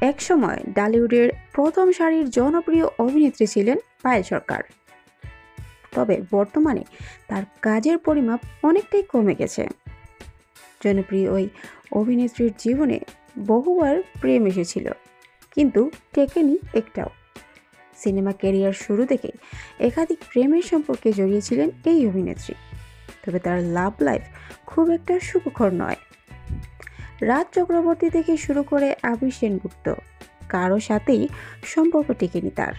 একসময় ডালিউডের প্রথম সারির জনপ্রিয় অভিনেত্রী ছিলেন পায়েল সরকার। তবে বর্তমানে তার কাজের পরিমাপ অনেকটাই কমে গেছে। জনপ্রিয় ওই অভিনেত্রীর জীবনে বহুবার প্রেম এসেছিল, কিন্তু টেকেনি একটাও। সিনেমা ক্যারিয়ার শুরু থেকে একাধিক প্রেমের সম্পর্কে জড়িয়েছিলেন এই অভিনেত্রী। তবে তার লাভ লাইফ খুব একটা সুখকর নয়। রাজ চক্রবর্তী থেকে শুরু করে আবির সেনগুপ্ত, কারও সাথেই সম্পর্ক টেকেনি তার।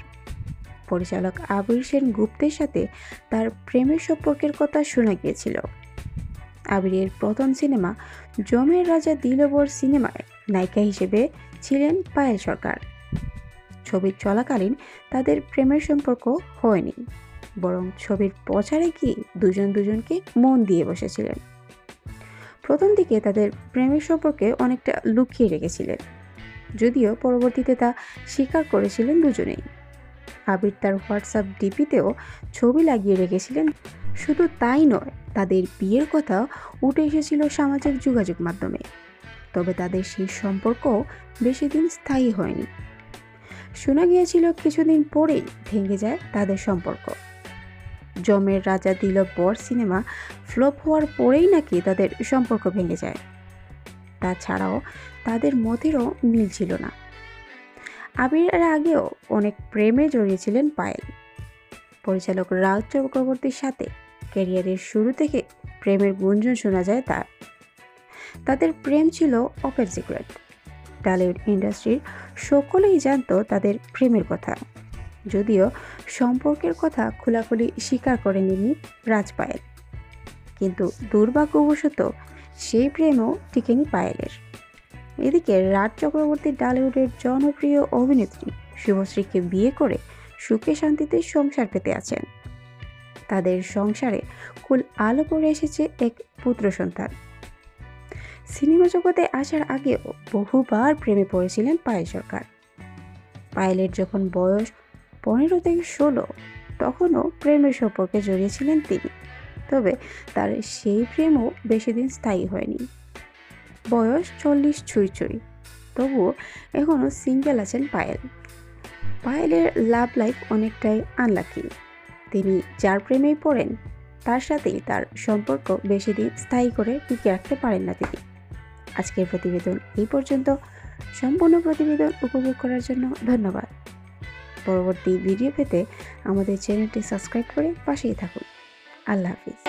পরিচালক আবির সেন গুপ্তের সাথে তার প্রেমের সম্পর্কের কথা শোনা গিয়েছিল। আবিরের প্রথম সিনেমা জমের রাজা দিলবর সিনেমায় নায়িকা হিসেবে ছিলেন পায়েল সরকার। ছবির চলাকালীন তাদের প্রেমের সম্পর্ক হয়নি, বরং ছবির প্রচারে গিয়ে দুজন দুজনকে মন দিয়ে বসেছিলেন। প্রথম দিকে তাদের প্রেমের সম্পর্কে অনেকটা লুকিয়ে রেখেছিলেন। যদিও পরবর্তীতে তা স্বীকার করেছিলেন দুজনেই। আবির তার হোয়াটসঅ্যাপ ডিপিতেও ছবি লাগিয়ে রেখেছিলেন। শুধু তাই নয়, তাদের বিয়ের কথা উঠে এসেছিল সামাজিক যোগাযোগ মাধ্যমে। তবে তাদের সেই সম্পর্ক বেশি দিন স্থায়ী হয়নি। শোনা গিয়েছিল কিছুদিন পরেই ভেঙে যায় তাদের সম্পর্ক। জমের রাজা দিল বর সিনেমা ফ্লপ হওয়ার পরেই নাকি তাদের সম্পর্ক ভেঙে যায়। তাছাড়াও তাদের মতেরও মিল ছিল না। আবিরের আগেও অনেক প্রেমে জড়িয়েছিলেন পায়েল। পরিচালক রাজ চক্রবর্তীর সাথে ক্যারিয়ারের শুরু থেকে প্রেমের গুঞ্জন শোনা যায় তার। তাদের প্রেম ছিল অপের সিক্রেট। টালিউড ইন্ডাস্ট্রির সকলেই জানতো তাদের প্রেমের কথা। যদিও সম্পর্কের কথা খোলাখুলি স্বীকার করেননি রাজ পায়েল কিন্তু দুর্ভাগ্যবশত সেই প্রেমও টিকেনি পায়েলের। এদিকে রাজ চক্রবর্তী ডালিউডের জনপ্রিয় অভিনেত্রী শুভশ্রীকে বিয়ে করে সুখে শান্তিতে সংসার পেতে আছেন। তাদের সংসারে কুল আলো করে এসেছে এক পুত্র সন্তান। সিনেমা জগতে আসার আগেও বহুবার প্রেমে পড়েছিলেন পায়েল সরকার। পায়েলের যখন বয়স পনেরো থেকে ষোলো, তখনও প্রেমের সম্পর্কে জড়িয়েছিলেন তিনি। তবে তার সেই প্রেমও বেশি দিন স্থায়ী হয়নি। বয়স চল্লিশ ছুঁই ছুঁই তবুও এখনও সিঙ্গেল আছেন পায়েল। পায়েলের লাভ লাইফ অনেকটাই আনলাকি তিনি যার প্রেমেই পড়েন, তার সাথেই তার সম্পর্ক বেশি দিন স্থায়ী করে টিকে রাখতে পারেন না তিনি। আজকের প্রতিবেদন এই পর্যন্ত। সম্পূর্ণ প্রতিবেদন উপভোগ করার জন্য ধন্যবাদ। পরবর্তী ভিডিও পেতে আমাদের চ্যানেলটি সাবস্ক্রাইব করে পাশেই থাকুন। আল্লাহ হাফিজ।